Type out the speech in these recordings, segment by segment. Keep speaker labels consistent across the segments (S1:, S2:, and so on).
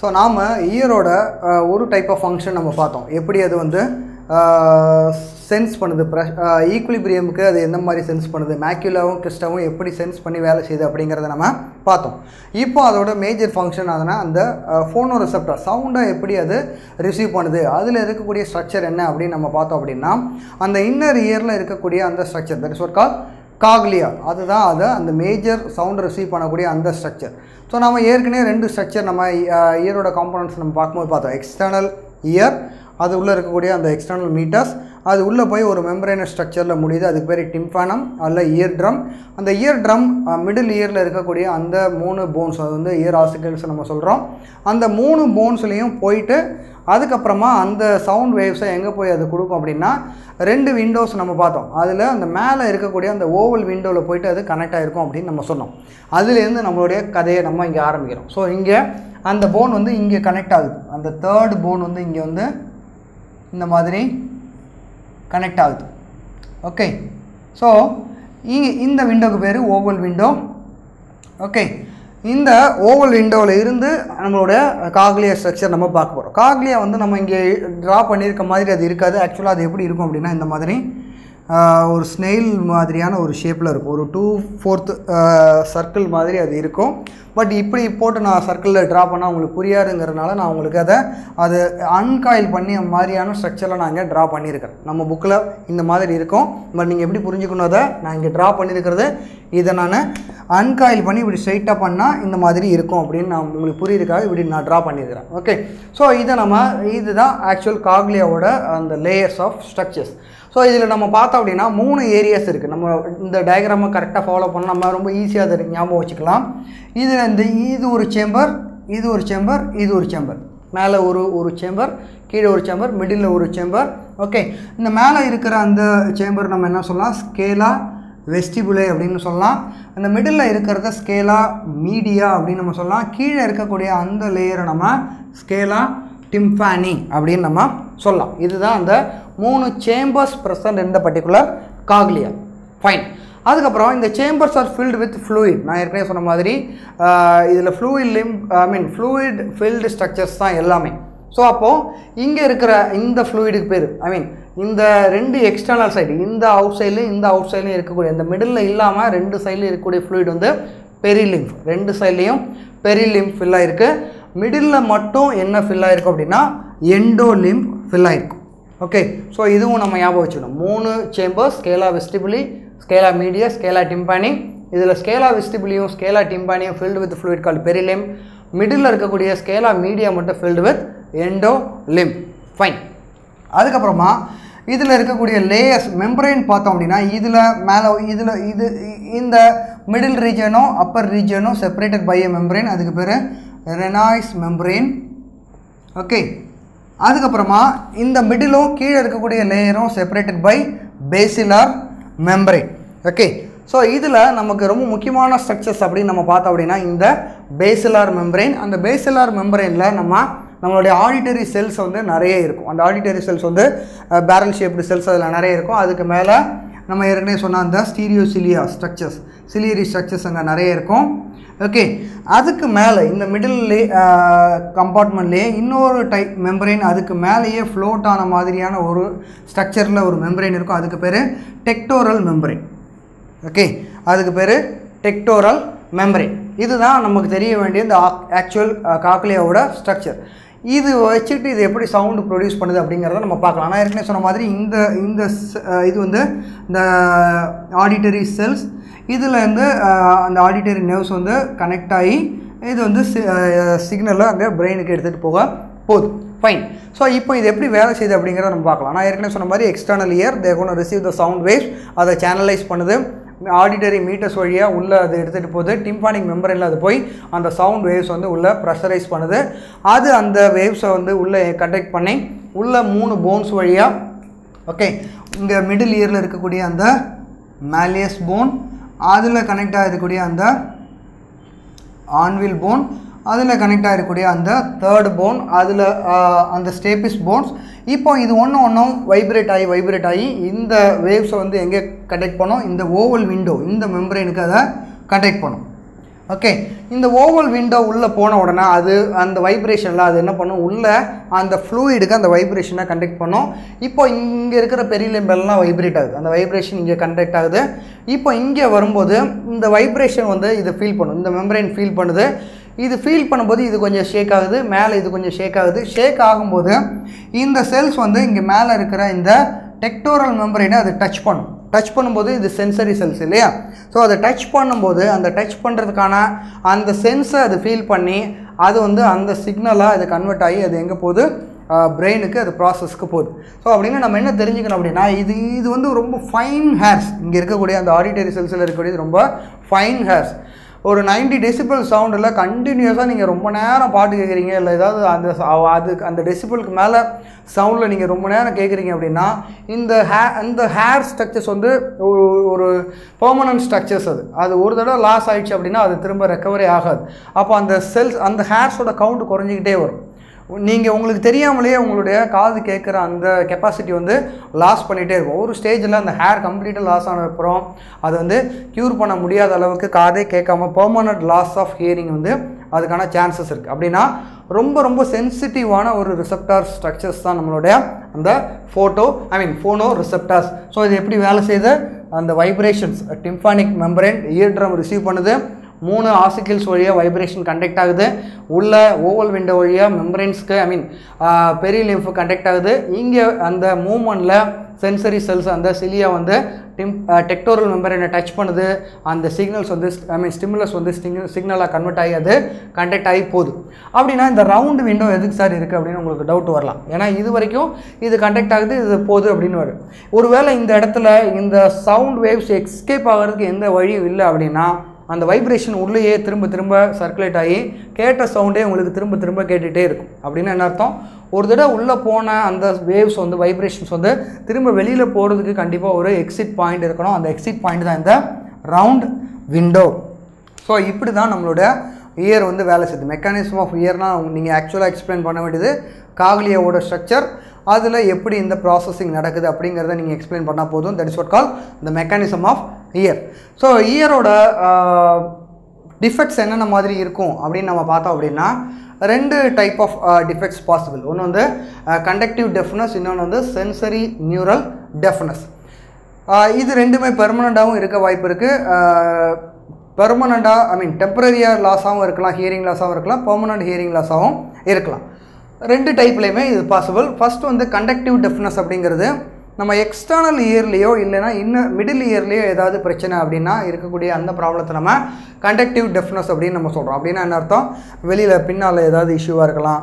S1: So நாம் இயரோட ஒரு type of function நம்ம பார்த்தோம். எப்படி அது வந்து சென்ஸ் பண்ணுது? ப்ரெஷ் ஈக்குலிபிரியமுக்கு அது எந்த மாதிரி சென்ஸ் பண்ணுது? மேக்யூலாவும் கிறிஸ்டாவும் எப்படி சென்ஸ் பண்ணி வேலை செய்யுது அப்படிங்கிறத நம்ம பார்த்தோம். இப்போ அதோட மேஜர் ஃபங்க்ஷன் ஆகுதுன்னா அந்த ஃபோனோ ரிசப்டர் சவுண்டை எப்படி அது ரிசீவ் பண்ணுது? அதில் இருக்கக்கூடிய ஸ்ட்ரக்சர் என்ன அப்படின்னு நம்ம பார்த்தோம் அப்படின்னா அந்த இன்னர் இயரில் இருக்கக்கூடிய அந்த ஸ்ட்ரக்சர் தட் இஸ் ஒரு கால் காக்லியா அதுதான் அது அந்த மேஜர் சவுண்ட் ரிசீவ் பண்ணக்கூடிய அந்த ஸ்ட்ரக்சர் ஸோ நம்ம ஏற்கனவே ரெண்டு ஸ்ட்ரக்சர் நம்ம இயரோட காம்பனன்ட்ஸ் நம்ம பார்க்கும்போது பார்த்தோம். எக்ஸ்டர்னல் இயர் அது உள்ளே இருக்கக்கூடிய அந்த எக்ஸ்டர்னல் மீட்டர்ஸ் அது உள்ளே போய் ஒரு மெம்பரேனஸ் ஸ்ட்ரக்சரில் முடியுது. அதுக்கு பேர் டிம்பானம் அல்ல இயர் ட்ரம் அந்த இயர் ட்ரம் மிடில் இயரில் இருக்கக்கூடிய அந்த மூணு போன்ஸ் அது வந்து இயர் ஆசிக்கல்ஸ் நம்ம சொல்கிறோம் அந்த மூணு போன்ஸ்லேயும் போயிட்டு அதுக்கப்புறமா அந்த சவுண்ட் வேவ்ஸை எங்கே போய் அது கொடுக்கும் அப்படின்னா ரெண்டு விண்டோஸ் நம்ம பார்த்தோம். அதில் அந்த மேலே இருக்கக்கூடிய அந்த ஓவல் விண்டோவில் போயிட்டு அது கனெக்ட் ஆகிருக்கும் அப்படின்னு நம்ம சொன்னோம். அதுலேருந்து நம்மளுடைய கதையை நம்ம இங்கே ஆரம்பிக்கிறோம். ஸோ இங்கே அந்த போன் வந்து இங்கே கனெக்ட் ஆகுது. அந்த தேர்ட் போன் வந்து இங்கே வந்து இந்த மாதிரி கனெக்ட் ஆகுது. ஓகே ஸோ இந்த விண்டோக்கு பேர் ஓவல் விண்டோ ஓகே இந்த ஓவல் விண்டோவில் இருந்து நம்மளோட காக்லியா ஸ்ட்ரக்சர் நம்ம பார்க்க போகிறோம் காக்லியா வந்து நம்ம இங்கே ட்ரா பண்ணியிருக்க மாதிரி அது இருக்காது. ஆக்சுவலாக அது எப்படி இருக்கும் அப்படின்னா இந்த மாதிரி ஒரு ஸ்னெயில் மாதிரியான ஒரு ஷேப்பில் இருக்கும். ஒரு டூ ஃபோர்த்து சர்க்கிள் மாதிரி அது இருக்கும். பட் இப்படி போட்டு நான் சர்க்கிளில் ட்ரா பண்ணால் உங்களுக்கு புரியாதுங்கிறதுனால நான் உங்களுக்கு அதை அது அன்காயில் பண்ணி மாதிரியான ஸ்ட்ரக்சரில் நான் இங்கே ட்ரா பண்ணியிருக்கிறேன். நம்ம புக்கில் இந்த மாதிரி இருக்கும். பட் நீங்கள் எப்படி புரிஞ்சுக்கணும் அதை? நான் இங்கே ட்ரா பண்ணியிருக்கிறது. இதை நான் அன்காயில் பண்ணி இப்படி ஸ்ட்ரைட்டாக பண்ணால் இந்த மாதிரி இருக்கும் அப்படின்னு நான் உங்களுக்கு புரியுதுக்காக இப்படி நான் ட்ரா பண்ணியிருக்கிறேன். ஓகே ஸோ இதை நம்ம இதுதான் ஆக்சுவல் காக்லியாவோட அந்த லேயர்ஸ் ஆஃப் ஸ்ட்ரக்சர்ஸ் ஸோ இதில் நம்ம பார்த்தோம் அப்படின்னா மூணு ஏரியாஸ் இருக்குது நம்ம இந்த டயக்ராமை கரெக்டாக ஃபாலோ பண்ணால் நம்ம ரொம்ப ஈஸியாக அதை ஞாபகம் வச்சுக்கலாம். இதில் இந்த இது ஒரு சேம்பர் இது ஒரு சேம்பர் இது ஒரு சேம்பர் மேலே ஒரு ஒரு சேம்பர் கீழே ஒரு சேம்பர் மிடில் ஒரு சேம்பர் ஓகே இந்த மேலே இருக்கிற அந்த சேம்பர் நம்ம என்ன சொல்லலாம்? ஸ்கேலா வெஸ்டிபுலே அப்படின்னு சொல்லலாம். அந்த மிடில் இருக்கிறத ஸ்கேலா மீடியா அப்படின்னு நம்ம சொல்லலாம். கீழே இருக்கக்கூடிய அந்த லேயரை நம்ம ஸ்கேலா டிம்ஃபானி அப்படின்னு நம்ம சொல்லலாம். இதுதான் அந்த மூணு சேம்பர்ஸ் ப்ரெசன்ட் இந்த பர்டிகுலர் காக்லியா ஃபைன் அதுக்கப்புறம் இந்த chambers are filled with fluid நான் ஏற்கனவே சொன்ன மாதிரி இதில் fluid lymph I mean fluid filled structures தான் எல்லாமே. ஸோ அப்போது இங்கே இருக்கிற இந்த ஃப்ளூயிடுக்கு பேர் ஐ மீன் இந்த ரெண்டு எக்ஸ்டர்னல் சைடு இந்த அவுட் சைட்லையும் இந்த அவுட் சைட்லையும் இருக்கக்கூடிய இந்த மிடில் இல்லாமல் ரெண்டு சைட்லையும் இருக்கக்கூடிய ஃப்ளூயிட் வந்து பெரிலிம்ஃப் ரெண்டு சைட்லேயும் பெரிலிம்ஃப் ஃபில் ஆகிருக்கு மிடில் மட்டும் என்ன ஃபில் ஆகிருக்கும் அப்படின்னா எண்டோ லிம்ப் ஃபில் ஆகிருக்கும் ஓகே ஸோ இதுவும் நம்ம ஞாபகம் வச்சுக்கணும். மூணு சேம்பர்ஸ் ஸ்கேலா வெஸ்டிபிளி ஸ்கேலா மீடியா ஸ்கேலா டிம்பானி இதில் ஸ்கேலா வெஸ்டிபிளியும் scala டிம்பானியும் filled with fluid call perilymph middle இருக்கக்கூடிய ஸ்கேலா மீடியா மட்டும் filled with endolymph fine அதுக்கப்புறமா இதில் இருக்கக்கூடிய லேயர்ஸ் மெம்பரைன் பார்த்தோம் அப்படின்னா இதில் மேலே இதில் இது இந்த மிடில் ரீஜனும் அப்பர் ரீஜனும் செப்பரேட்டட் பை எ மெம்பரைன் அதுக்கு பேர் ரெனாய்ஸ் மெம்பரைன் ஓகே அதுக்கப்புறமா இந்த மிடிலும் கீழே இருக்கக்கூடிய லேயரும் separated by basilar membrane okay so இதில் நமக்கு ரொம்ப முக்கியமான ஸ்ட்ரக்சர்ஸ் அப்படின்னு நம்ம பார்த்தோம் அப்படின்னா இந்த பேசிலார் மெம்பரைன் அந்த பேசிலார் மெம்பரைனில் நம்ம நம்மளுடைய ஆடிட்டரி செல்ஸ் வந்து நிறைய இருக்கும். அந்த ஆடிட்டரி செல்ஸ் வந்து பேரல் ஷேப்டு செல்ஸ் அதில் நிறைய இருக்கும். அதுக்கு மேலே நம்ம ஏற்கனவே சொன்ன அந்த ஸ்டீரியோசிலியா ஸ்ட்ரக்சர்ஸ் சிலியரி ஸ்ட்ரக்சர்ஸ் அங்கே நிறைய இருக்கும். ஓகே அதுக்கு மேலே இந்த மிடில் கம்பார்ட்மெண்ட்லேயே இன்னொரு டைப் மெம்பரைன் அதுக்கு மேலேயே ஃப்ளோட் ஆன மாதிரியான ஒரு ஸ்ட்ரக்சரில் ஒரு மெம்பரைன் இருக்கும். அதுக்கு பேர் டெக்டோரல் மெம்பரைன் ஓகே அதுக்கு பேர் டெக்டோரல் மெம்பரைன் இதுதான் நமக்கு தெரிய வேண்டிய இந்த ஆக்சுவல் காக்லியாவோட ஸ்ட்ரக்சர் இது வச்சுட்டு இது எப்படி சவுண்டு ப்ரொடியூஸ் பண்ணுது அப்படிங்கிறத நம்ம பார்க்கலாம். நான் ஏற்கனவே சொன்ன மாதிரி இந்த இந்த இது வந்து இந்த ஆடிட்டரி செல்ஸ் இதில் வந்து அந்த ஆடிட்டரி நர்வ்ஸ் வந்து கனெக்ட் ஆகி இது வந்து சிக்னலை அங்கே பிரெயினுக்கு எடுத்துகிட்டு போக போதும் ஃபைன் ஸோ இப்போ இது எப்படி வேலை செய்யுது அப்படிங்கிறத நம்ம பார்க்கலாம். நான் ஏற்கனவே சொன்ன மாதிரி external ear they cone receive the sound wave அதை சேனலைஸ் பண்ணுது. ஆடிட்டரி மீட்டர்ஸ் வழியாக உள்ளே அது எடுத்துகிட்டு போகுது. டிம்பானிக் மெம்பரில் அது போய் அந்த சவுண்ட் வேவ்ஸ் வந்து உள்ளே ப்ரெஷரைஸ் பண்ணுது. அது அந்த வேவ்ஸை வந்து உள்ளே கண்டக்ட் பண்ணி உள்ளே மூணு போன்ஸ் வழியாக ஓகே இங்கே மிடில் இயரில் இருக்கக்கூடிய அந்த மேலியஸ் போன் அதில் கனெக்ட் ஆகிருக்கக்கூடிய அந்த ஆன்வில் போன் அதில் கனெக்ட் ஆகிருக்கக்கூடிய அந்த தேர்ட் போன் அதில் அந்த ஸ்டேபிஸ் போன்ஸ் இப்போ இது ஒன்று ஒன்றும் வைப்ரேட் ஆகி வைப்ரேட் ஆகி இந்த வேவ்ஸை வந்து எங்கே கண்டெக்ட் பண்ணோம்? இந்த ஓவல் விண்டோ இந்த மெம்பரைனுக்கு அதை கண்டெக்ட் பண்ணும். ஓகே இந்த ஓவல் விண்டோ உள்ளே போன உடனே அது அந்த வைப்ரேஷனில் அது என்ன பண்ணும்? உள்ளே அந்த ஃப்ளூயிடுக்கு அந்த வைப்ரேஷனை கண்டெக்ட் பண்ணும். இப்போ இங்கே இருக்கிற பெரிய லெம்பெல்லாம் வைப்ரேட் ஆகுது. அந்த வைப்ரேஷன் இங்கே கண்டெக்ட் ஆகுது. இப்போ இங்கே வரும்போது இந்த வைப்ரேஷன் வந்து இதை ஃபீல் பண்ணும். இந்த மெம்பரைன் ஃபீல் பண்ணுது. இது ஃபீல் பண்ணும்போது இது கொஞ்சம் ஷேக் ஆகுது மேலே இது கொஞ்சம் ஷேக் ஆகுது. ஷேக் ஆகும்போது இந்த செல்ஸ் வந்து இங்கே மேலே இருக்கிற இந்த டெக்டோரல் மெம்பரைனை அது டச் பண்ணும். டச் பண்ணும்போது இது சென்சரி செல்ஸ் இல்லையா? ஸோ அதை டச் பண்ணும்போது அந்த டச் பண்ணுறதுக்கான அந்த சென்ஸை அது ஃபீல் பண்ணி அது வந்து அந்த சிக்னலாக அது கன்வெர்ட் ஆகி அது எங்கே போகுது? பிரெயினுக்கு அது ப்ராசஸ்க்கு போகுது. ஸோ அப்படின்னு நம்ம என்ன தெரிஞ்சுக்கணும் அப்படின்னா இது இது வந்து ரொம்ப ஃபைன் ஹேர்ஸ் இங்கே இருக்கக்கூடிய அந்த ஆடிட்டரி செல்ஸில் இருக்கக்கூடியது ரொம்ப ஃபைன் ஹேர்ஸ் ஒரு 90 டெசிபிள் சவுண்டில் கண்டினியூஸாக நீங்கள் ரொம்ப நேரம் பாட்டு கேட்குறீங்க இல்லை ஏதாவது அந்த அதுக்கு அது அந்த டெசிபிளுக்கு மேலே சவுண்டில் நீங்கள் ரொம்ப நேரம் கேட்குறீங்க அப்படின்னா இந்த ஹே இந்த ஹேர் ஸ்ட்ரக்சர்ஸ் வந்து ஒரு ஒரு பெர்மனன்ட் ஸ்ட்ரக்சர்ஸ் அது. அது ஒரு தடவை லாஸ் ஆயிடுச்சு அப்படின்னா அது திரும்ப ரெக்கவரி ஆகாது. அப்போ அந்த செல்ஸ் அந்த ஹேர்ஸோட கவுண்ட் குறைஞ்சிக்கிட்டே வரும். நீங்கள் உங்களுக்கு தெரியாமலேயே உங்களுடைய காது கேட்குற அந்த கெப்பாசிட்டி வந்து லாஸ் பண்ணிகிட்டே இருக்கும். ஒரு ஸ்டேஜில் அந்த ஹேர் கம்ப்ளீட்டாக லாஸ் ஆன அப்புறம் அது வந்து க்யூர் பண்ண முடியாத அளவுக்கு காதே கேட்காம பெர்மனண்ட் லாஸ் ஆஃப் ஹியரிங் வந்து அதுக்கான சான்சஸ் இருக்குது அப்படின்னா ரொம்ப ரொம்ப சென்சிட்டிவான ஒரு ரிசப்டார் ஸ்ட்ரக்சர்ஸ் தான் நம்மளுடைய அந்த photo I mean phono receptors so இது எப்படி வேலை செய்யுது அந்த vibrations tympanic membrane ear drum receive பண்ணுது. மூணு ஆசிக்கிள்ஸ் வழியாக வைப்ரேஷன் கண்டக்ட் ஆகுது. உள்ள ஓவல் விண்டோ வழியாக மெம்பரன்ஸ்க்கு ஐ மீன் பெரிய லிம்ஃப் கண்டக்ட் ஆகுது. இங்கே அந்த மூமெண்ட்டில் சென்சரி செல்ஸ் அந்த சிலியா வந்து டிம் டெக்டோரல் மெம்பரேனை டச் பண்ணுது. அந்த சிக்னல்ஸ் வந்து ஐ மீன் ஸ்டிமுலஸ் வந்து சிக்னலாக கன்வெர்ட் ஆகி அது கண்டக்ட் ஆகி போகுது. அப்படின்னா இந்த ரவுண்டு விண்டோ எதுக்கு சார் இருக்குது அப்படின்னு உங்களுக்கு டவுட் வரலாம். ஏன்னா இது வரைக்கும் இது கண்டக்ட் ஆகுது இது போகுது அப்படின்னு வரும். ஒருவேளை இந்த இடத்துல இந்த சவுண்ட் வேவ்ஸ் எஸ்கேப் ஆகிறதுக்கு எந்த வழியும் இல்லை அப்படின்னா அந்த வைப்ரேஷன் உள்ளேயே திரும்ப திரும்ப சர்க்குலேட் ஆகி கேட்ட சவுண்டே உங்களுக்கு திரும்ப திரும்ப கேட்டுகிட்டே இருக்கும். அப்படின்னு என்ன அர்த்தம்? ஒரு தடவை உள்ளே போன அந்த வேவ்ஸ் வந்து வைப்ரேஷன்ஸ் வந்து திரும்ப வெளியில் போகிறதுக்கு கண்டிப்பாக ஒரு எக்ஸிட் பாயிண்ட் இருக்கணும். அந்த எக்ஸிட் பாயிண்ட் தான் இந்த ரவுண்ட் விண்டோ ஸோ இப்படி தான் நம்மளோட இயர் வந்து வேலை செய்யுது. மெக்கானிசம் ஆஃப் இயர்னால் நீங்கள் ஆக்சுவலாக எக்ஸ்பிளைன் பண்ண வேண்டியது காக்லியாவோட ஸ்ட்ரக்சர் அதில் எப்படி இந்த ப்ராசஸிங் நடக்குது அப்படிங்கிறத நீங்கள் எக்ஸ்பிளைன் பண்ணால் போதும். That is what call the mechanism of ear so இயரோட defects என்னென்ன மாதிரி இருக்கும் அப்படின்னு நம்ம பார்த்தோம் அப்படின்னா ரெண்டு டைப் ஆஃப் டிஃபெக்ட்ஸ் பாசிபிள் ஒன்று வந்து கண்டக்டிவ் டெஃப்னஸ் இன்னொன்று வந்து சென்சரி நியூரல் டெஃப்னஸ் இது ரெண்டுமே பெர்மனண்ட்டாகவும் இருக்க வாய்ப்பு இருக்குது பெர்மனண்ட்டாக ஐ மீன் டெம்பரரியாக லாஸாகவும் இருக்கலாம் ஹியரிங் லாஸாகவும் இருக்கலாம் பெர்மனண்ட் ஹியரிங் லாஸாகவும் இருக்கலாம். ரெண்டு டைப்லேயுமே இது பாசிபிள் ஃபஸ்ட்டு வந்து கண்டக்டிவ் டெஃப்னஸ் அப்படிங்கிறது. நம்ம எக்ஸ்டர்னல் இயர்லேயோ இல்லைனா இன்னும் மிடில் இயர்லேயோ ஏதாவது பிரச்சனை அப்படின்னா இருக்கக்கூடிய அந்த ப்ராப்ளத்தை நம்ம கண்டக்டிவ் டெஃப்னஸ் அப்படின்னு நம்ம சொல்கிறோம் அப்படின்னா என்ன அர்த்தம்? வெளியில் பின்னால் ஏதாவது இஷ்யூவாக இருக்கலாம்.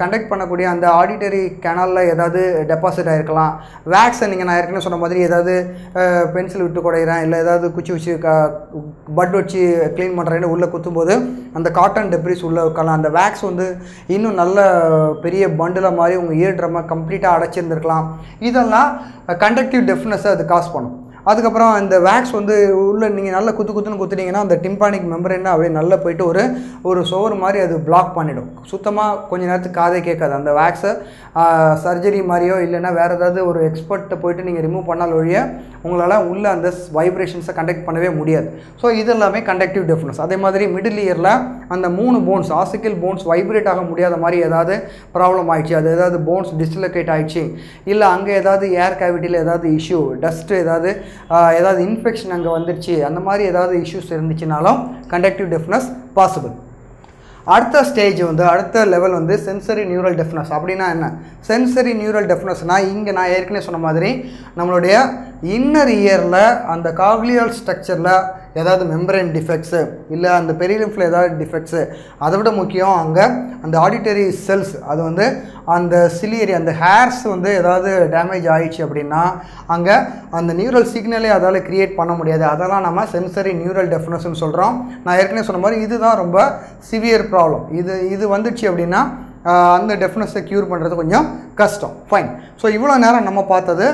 S1: கண்டக்ட் பண்ணக்கூடிய அந்த ஆடிட்டரி கெனலில் ஏதாவது டெபாசிட் ஆகிருக்கலாம் வேக்ஸை நீங்கள் நான் ஏற்கனவே சொன்ன மாதிரி ஏதாவது பென்சில் விட்டு குடையிறேன் இல்லை ஏதாவது குச்சி வச்சு க பட் வச்சு க்ளீன் பண்ணுறேன்னு உள்ளே குத்தும்போது அந்த காட்டன் டெப்ரிஸ் உள்ளே இருக்கலாம் அந்த வேக்ஸ் வந்து இன்னும் நல்ல பெரிய பண்டில் மாதிரி உங்கள் இயர் ட்ரம்மை கம்ப்ளீட்டாக அடைச்சிருந்துருக்கலாம். இதெல்லாம் கண்டக்டிவ் டெஃப்னஸை அது காஸ் பண்ணும். அதுக்கப்புறம் இந்த வேக்ஸ் வந்து உள்ளே நீங்கள் நல்லா குத்து குத்துன்னு குத்துட்டிங்கன்னா அந்த டிம்பானிக் மெம்பரேன்னா அப்படியே நல்லா போயிட்டு ஒரு ஒரு சோறு மாதிரி அது பிளாக் பண்ணிடும். சுத்தமாக கொஞ்ச நேரத்துக்கு காதே கேட்காது. அந்த வேக்ஸை சர்ஜரி மாதிரியோ இல்லைன்னா வேறு ஏதாவது ஒரு எக்ஸ்பர்ட்டை போயிட்டு நீங்கள் ரிமூவ் பண்ணால் ஒழிய உங்களால் உள்ளே அந்த வைப்ரேஷன்ஸை கண்டக்ட் பண்ணவே முடியாது. ஸோ இது எல்லாமே கண்டக்டிவ் டெஃப்னஸ் அதே மாதிரி மிடில் இயரில் அந்த மூணு போன்ஸ் ஆசிக்கல் போன்ஸ் வைப்ரேட் ஆக முடியாத மாதிரி ஏதாவது ப்ராப்ளம் ஆயிடுச்சு. அது ஏதாவது போன்ஸ் டிஸ்லொகேட் ஆயிடுச்சு. இல்லை அங்கே ஏதாவது ஏர் கேவிட்டியில் ஏதாவது இஷ்யூ டஸ்ட்டு ஏதாவது ஏதாவது இன்ஃபெக்ஷன் அங்கே வந்துருச்சு அந்த மாதிரி ஏதாவது இஷ்யூஸ் இருந்துச்சுனாலும் கண்டக்டிவ் டெஃப்னஸ் பாசிபிள் அடுத்த ஸ்டேஜ் வந்து அடுத்த லெவல் வந்து சென்சரி நியூரல் டெஃப்னஸ் அப்படின்னா என்ன? சென்சரி நியூரல் டெஃப்னஸ்னால் இங்கே நான் ஏற்கனவே சொன்ன மாதிரி நம்மளுடைய இன்னர் இயரில் அந்த காக்லியல் ஸ்ட்ரக்சரில் ஏதாவது மெம்பரன் டிஃபெக்ட்ஸு இல்லை அந்த பெரியலிஃபில் ஏதாவது டிஃபெக்ட்ஸு அதை விட முக்கியம் அங்கே அந்த ஆடிட்டரி செல்ஸ் அது வந்து அந்த சிலியரி அந்த ஹேர்ஸ் வந்து ஏதாவது டேமேஜ் ஆயிடுச்சு அப்படின்னா அங்கே அந்த நியூரல் சிக்னலே அதால் க்ரியேட் பண்ண முடியாது. அதெல்லாம் நம்ம சென்சரி நியூரல் டெஃப்னஸ்னு சொல்கிறோம் நான் ஏற்கனவே சொன்ன மாதிரி இதுதான் ரொம்ப சிவியர் ப்ராப்ளம் இது இது வந்துச்சு அப்படின்னா அந்த டெஃப்னஸை க்யூர் பண்ணுறது கொஞ்சம் கஷ்டம். ஃபைன் ஸோ இவ்வளோ நேரம் நம்ம பார்த்தது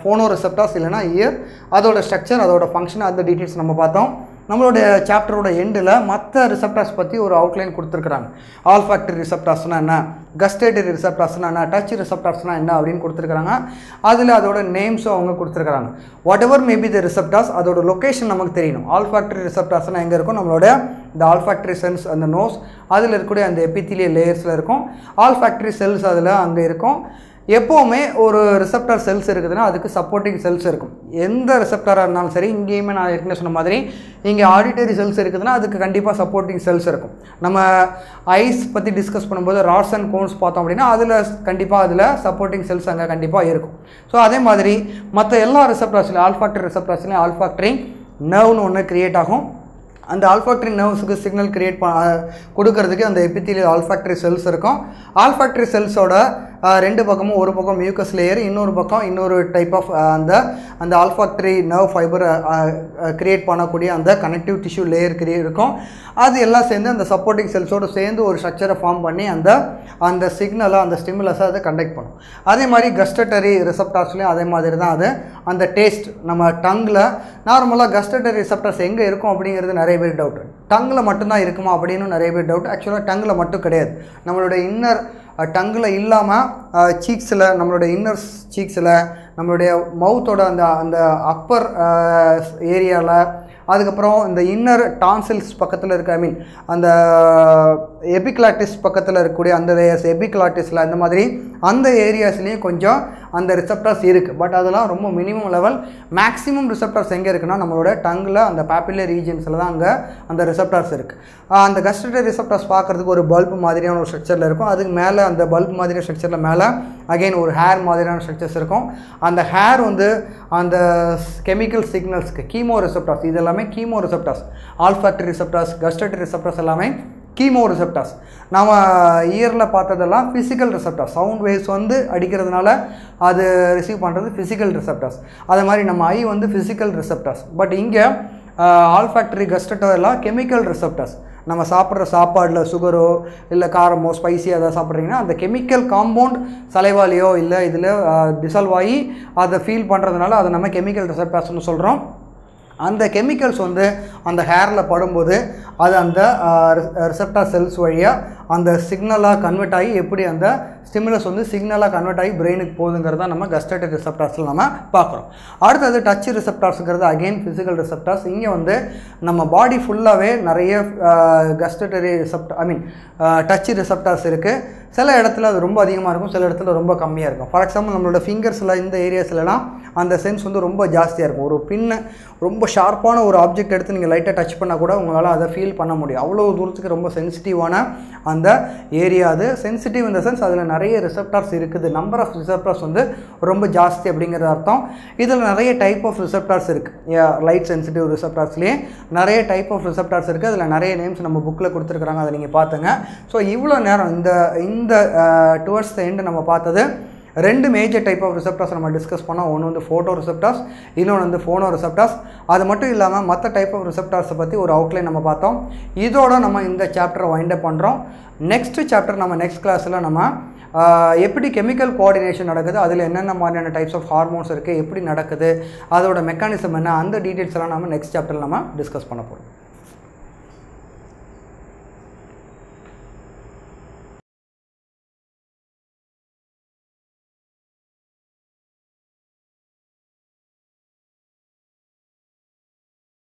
S1: ஃபோனோ ரிசெப்டாஸ் இல்லைனா இயர் அதோட ஸ்ட்ரக்சர் அதோட ஃபங்க்ஷன் அந்த டீட்டெயில்ஸ் நம்ம பார்த்தோம். நம்மளுடைய சாப்டரோட எண்டில் மற்ற ரிசப்டாஸ் பற்றி ஒரு அவுட்லைன் கொடுத்துருக்குறாங்க. ஆல் ஃபேக்டரி ரிசப்டாஸ்னால் என்ன? கஸ்டேட்டரி ரிசப்டாஸ்னால் என்ன? டச் ரிசப்டாஸ்னால் என்ன அப்படின்னு கொடுத்துருக்குறாங்க. அதில் அதோட நேம்ஸும் அவங்க கொடுத்துருக்குறாங்க. வாட் எவர் மேபி த ரிசப்டாஸ் அதோட லொக்கேஷன் நமக்கு தெரியணும். ஆல்ஃபாக்டரி ரிசப்டாஸ்னால் எங்கே இருக்கும் நம்மளோட இந்த ஆல்ஃபேக்டரி செல்ஸ் அந்த நோஸ் அதில் இருக்கக்கூடிய அந்த எபித்திலிய லேயர்ஸில் இருக்கும். ஆல்ஃபேக்டரி செல்ஸ் அதில் அங்கே இருக்கும். எப்போவுமே ஒரு ரிசப்டார் செல்ஸ் இருக்குதுன்னா அதுக்கு சப்போர்ட்டிங் செல்ஸ் இருக்கும். எந்த ரிசெப்டராக இருந்தாலும் சரி இங்கேயுமே நான் ஏற்கனவே சொன்ன மாதிரி இங்கே ஆடிட்டரி செல்ஸ் இருக்குதுன்னா அதுக்கு கண்டிப்பாக சப்போர்ட்டிங் செல்ஸ் இருக்கும். நம்ம ஐஸ் பற்றி டிஸ்கஸ் பண்ணும்போது ராட்ஸ் அண்ட் கோன்ஸ் பார்த்தோம் அப்படின்னா அதில் கண்டிப்பாக அதில் சப்போர்ட்டிங் செல்ஸ் அங்கே கண்டிப்பாக இருக்கும். ஸோ அதே மாதிரி மற்ற எல்லா ரிசப்டார்ஸ்லையும் ஆல்ஃபாக்டரி ரிசப்டார்ஸ்லையும் ஆல்ஃபாக்டரி நர்வ்னு ஒன்று க்ரியேட் ஆகும். அந்த ஆல்ஃபாக்டரி நர்வ்ஸுக்கு சிக்னல் கிரியேட் ப கொடுக்கறதுக்கு அந்த எபித்திலியல் ஆல்ஃபாக்டரி செல்ஸ் இருக்கும். ஆல்ஃபாக்டரி செல்ஸோட ரெண்டு பக்கமும் ஒரு பக்கம் மியூக்கஸ் லேயர் இன்னொரு பக்கம் இன்னொரு டைப் ஆஃப் அந்த அந்த alpha three nerve fibre create பண்ணக்கூடிய அந்த கனெக்டிவ் டிஷ்யூ லேயர் கிரியே இருக்கும். அது எல்லாம் சேர்ந்து அந்த சப்போர்ட்டிங் செல்ஸோடு சேர்ந்து ஒரு ஸ்ட்ரக்சரை ஃபார்ம் பண்ணி அந்த அந்த சிக்னலை அந்த ஸ்டிமுலஸை அதை கண்டக்ட் பண்ணும். அதே மாதிரி கஸ்டட்டரி ரிசப்டார்ஸ்லேயும் அதே மாதிரி தான் அது. அந்த டேஸ்ட் நம்ம டங்கில் நார்மலாக கஸ்டட்டரி ரிசப்டர்ஸ் எங்கே இருக்கும் அப்படிங்கிறது நிறைய பேர் டவுட் டங்கில் மட்டும்தான் இருக்குமா அப்படின்னு நிறைய பேர் டவுட் ஆக்சுவலாக டங்கில் மட்டும் கிடையாது. நம்மளுடைய இன்னர் டங்கில் இல்லாமல் சீக்ஸில் நம்மளுடைய இன்னர் சீக்ஸில் நம்மளுடைய மவுத்தோட அந்த அந்த அப்பர் ஏரியாவில் அதுக்கப்புறம் இந்த இன்னர் டான்சில்ஸ் பக்கத்தில் இருக்க ஐ மீன் அந்த uh, எபிக்லாட்டிஸ் பக்கத்தில் இருக்கக்கூடிய அந்த லேயர்ஸ் எபிக்லாட்டிஸில் அந்த மாதிரி அந்த ஏரியாஸ்லேயும் கொஞ்சம் அந்த ரிசப்டர்ஸ் இருக்குது பட் அதெல்லாம் ரொம்ப மினிமம் லெவல் மேக்ஸிமம் ரிசப்டர்ஸ் எங்கே இருக்குன்னா நம்மளோட டங்கில் அந்த பேப்பிலர் ரீஜன்ஸில் தான் அங்கே அந்த ரிசப்டர்ஸ் இருக்குது அந்த கஸ்டட்டரி ரிசப்டர்ஸ் பார்க்குறதுக்கு ஒரு பல்ப் மாதிரியான ஒரு ஸ்ட்ரக்சரில் இருக்கும். அதுக்கு மேலே அந்த பல்ப் மாதிரியான ஸ்ட்ரக்சரில் மேலே அகைன் ஒரு ஹேர் மாதிரியான ஸ்ட்ரக்சர்ஸ் இருக்கும். அந்த ஹேர் வந்து அந்த கெமிக்கல் சிக்னல்ஸ்க்கு கீமோ ரிசப்டார்ஸ் இதெல்லாமே எல்லாமே chemo receptors olfactory receptors gustatory receptors எல்லாமே கீமோ ரிசெப்டாஸ் நாம் இயரில் பார்த்ததெல்லாம் ஃபிசிக்கல் ரிசெப்டாஸ் சவுண்ட் வேவ்ஸ் வந்து அடிக்கிறதுனால அது ரிசீவ் பண்ணுறது ஃபிசிக்கல் ரிசெப்டாஸ் அதே மாதிரி நம்ம ஐ வந்து ஃபிசிக்கல் ரிசெப்டாஸ் பட் இங்கே ஆல்ஃபேக்டரி கஸ்டட்டோ எல்லாம் கெமிக்கல் ரிசெப்டாஸ் நம்ம சாப்பிட்ற சாப்பாடில் சுகரோ இல்லை காரமோ ஸ்பைசி எதாவது சாப்பிட்றீங்கன்னா அந்த கெமிக்கல் காம்பவுண்ட் சலைவாலியோ இல்லை இதில் டிசால்வ் ஆகி அதை ஃபீல் பண்ணுறதுனால அதை நம்ம கெமிக்கல் ரிசெப்டாஸ்னு சொல்கிறோம் அந்த கெமிக்கல்ஸ் வந்து அந்த ஹேரில் படும்போது அது அந்த ரிசப்டார் செல்ஸ் வழியாக அந்த சிக்னலாக கன்வெர்ட் ஆகி எப்படி அந்த ஸ்டிமுலஸ் வந்து சிக்னலாக கன்வெர்ட் ஆகி பிரெயினுக்கு போகுதுங்கிறத நம்ம கஸ்டேட்டட் ரிசப்டார்ஸில் நம்ம பார்க்குறோம். அடுத்தது டச் ரிசப்டார்ஸுங்கிறது அகெயின் ஃபிசிக்கல் ரிசப்டார்ஸ் இங்கே வந்து நம்ம பாடி ஃபுல்லாகவே நிறைய கஸ்டட்டரி ரிசப்ட் ஐ மீன் டச் ரிசப்டார்ஸ் இருக்குது சில இடத்துல அது ரொம்ப அதிகமாக இருக்கும் சில இடத்துல ரொம்ப கம்மியாக இருக்கும். ஃபார் எக்ஸாம்பிள் நம்மளோட ஃபிங்கர்ஸில் இந்த ஏரியாஸ்லலாம் அந்த சென்ஸ் வந்து ரொம்ப ஜாஸ்தியாக இருக்கும். ஒரு பின்னை ரொம்ப ஷார்ப்பான ஒரு ஆப்ஜெக்ட் எடுத்து நீங்கள் லைட்டாக டச் பண்ணால் கூட உங்களால் அதை ஃபீல் பண்ண முடியும். அவ்வளோ தூரத்துக்கு ரொம்ப சென்சிட்டிவான அந்த ஏரியா அது. சென்சிட்டிவ் இந்த சென்ஸ் அதில் நிறைய ரிசப்டார்ஸ் இருக்குது. நம்பர் ஆஃப் ரிசப்டார்ஸ் வந்து ரொம்ப ஜாஸ்தி அப்படிங்கிறது அர்த்தம். இதில் நிறைய டைப் ஆஃப் ரிசப்டார்ஸ் இருக்குது லைட் சென்சிட்டிவ் ரிசப்டார்ஸ்லேயே நிறைய டைப் ஆஃப் ரிசப்டார்ஸ் இருக்குது அதில் நிறைய நேம்ஸ் நம்ம புக்கில் கொடுத்துருக்குறாங்க. அதை நீங்கள் பார்த்துங்க. ஸோ இவ்வளோ நேரம் இந்த இந்த டுவர்ட்ஸ் த எண்டு நம்ம பார்த்தது ரெண்டு மேஜர் டைப் ஆஃப் ரிசப்டார்ஸ் நம்ம டிஸ்கஸ் பண்ணோம். ஒன்று வந்து ஃபோட்டோ ரிசப்டார்ஸ் இன்னொன்று வந்து ஃபோனோ ரிசப்டார்ஸ் அது மட்டும் இல்லாமல் மற்ற டைப் ஆஃப் ரிசப்டார்ஸை பற்றி ஒரு அவுட்லைன் நம்ம பார்த்தோம். இதோட நம்ம இந்த சாப்டரை வைண்ட் அப் பண்ணுறோம் நெக்ஸ்ட் சாப்டர் நம்ம நெக்ஸ்ட் கிளாஸில் நம்ம எப்படி கெமிக்கல் கோஆர்டினேஷன் நடக்குது அதில் என்னென்ன மாதிரியான டைப்ஸ் ஆஃப் ஹார்மோன்ஸ் இருக்குது எப்படி நடக்குது அதோட மெக்கானிசம் என்ன அந்த டீட்டெயில்ஸ் எல்லாம் நம்ம நெக்ஸ்ட் சாப்டரில் நம்ம டிஸ்கஸ் பண்ண போகிறோம்